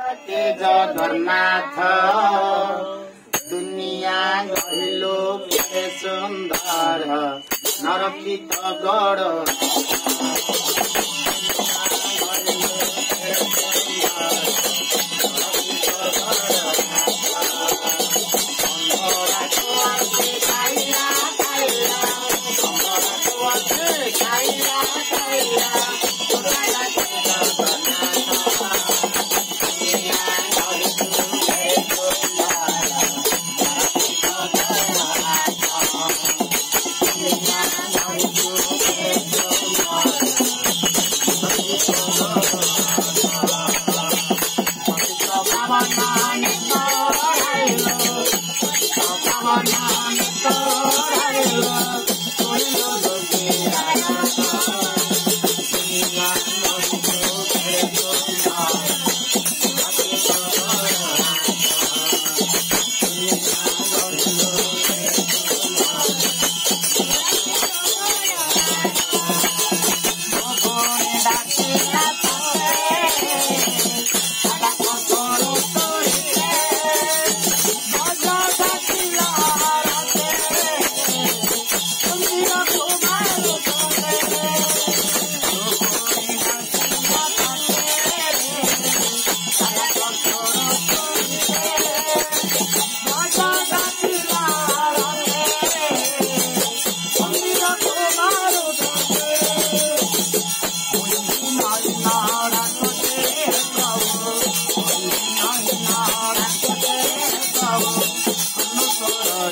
जगन्नाथ दुनिया गहिलो के सुन्दर नरकित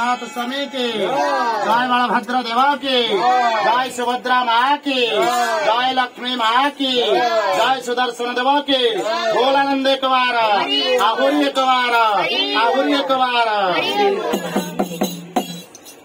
जगन्नाथ स्वामी की। जय। बलभद्र देवा की। जय। सुभद्रा माँ की। जय। लक्ष्मी माँ की। जय सुदर्शन देवा की। भोलानंद कुमार आहुर्य कुमार आहुर्य बार।